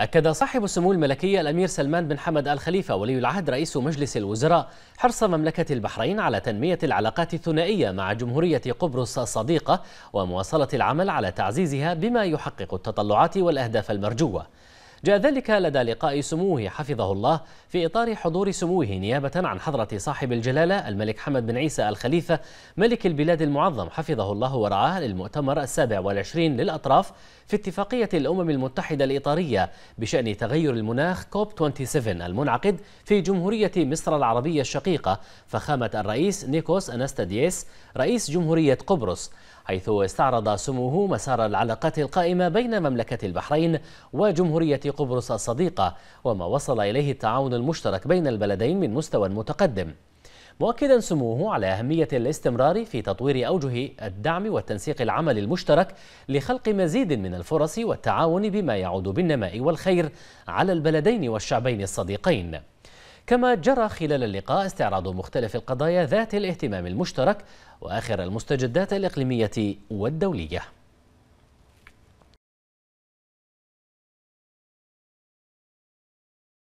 أكد صاحب السمو الملكي الأمير سلمان بن حمد آل خليفة ولي العهد رئيس مجلس الوزراء حرص مملكة البحرين على تنمية العلاقات الثنائية مع جمهورية قبرص الصديقة ومواصلة العمل على تعزيزها بما يحقق التطلعات والأهداف المرجوة. جاء ذلك لدى لقاء سموه حفظه الله في إطار حضور سموه نيابة عن حضرة صاحب الجلالة الملك حمد بن عيسى الخليفة ملك البلاد المعظم حفظه الله ورعاه للمؤتمر السابع والعشرين للأطراف في اتفاقية الأمم المتحدة الإطارية بشأن تغير المناخ كوب 27 المنعقد في جمهورية مصر العربية الشقيقة فخامة الرئيس نيكوس أنستادييس رئيس جمهورية قبرص حيث استعرض سموه مسار العلاقات القائمة بين مملكة البحرين وجمهورية قبرص الصديقة وما وصل إليه التعاون المشترك بين البلدين من مستوى متقدم. مؤكدا سموه على أهمية الاستمرار في تطوير أوجه الدعم والتنسيق العمل المشترك لخلق مزيد من الفرص والتعاون بما يعود بالنماء والخير على البلدين والشعبين الصديقين. كما جرى خلال اللقاء استعراض مختلف القضايا ذات الاهتمام المشترك وآخر المستجدات الإقليمية والدولية.